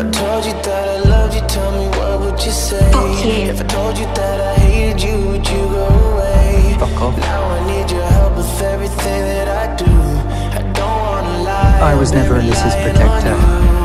I told you that I loved you, tell me what would you say? Fuck you. If I told you that I hated you, would you go away? Fuck off. Now I need your help with everything that I do. I don't wanna lie. I was never I've protector.